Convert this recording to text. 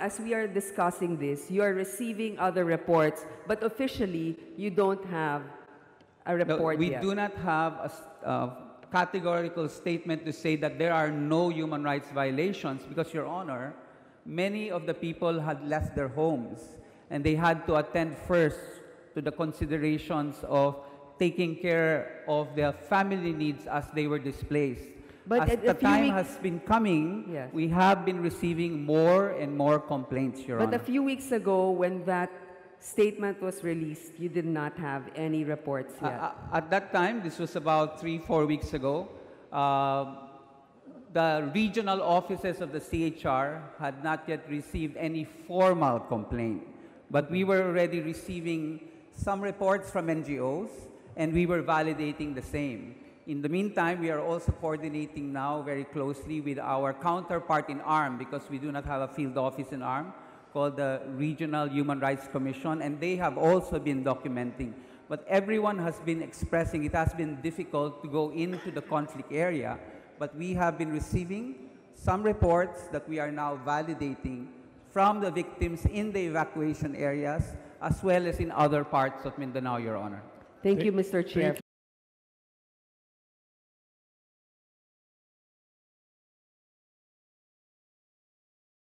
as we are discussing this, you are receiving other reports, but officially, you don't have a report we yet. do not have a uh, categorical statement to say that there are no human rights violations because, Your Honor, many of the people had left their homes and they had to attend first to the considerations of taking care of their family needs as they were displaced. But as the time has been coming, Yes. we have been receiving more and more complaints, Your But Honor. a few weeks ago, when that statement was released, you did not have any reports yet. uh, At that time, this was about three, four weeks ago, uh, the regional offices of the CHR had not yet received any formal complaint. But we were already receiving some reports from NGOs, and we were validating the same. In the meantime, we are also coordinating now very closely with our counterpart in ARMM, because we do not have a field office in ARMM, called the Regional Human Rights Commission, and they have also been documenting. But everyone has been expressing it has been difficult to go into the conflict area, but we have been receiving some reports that we are now validating from the victims in the evacuation areas as well as in other parts of Mindanao, Your Honor. Thank you, Mr. Chair. Thank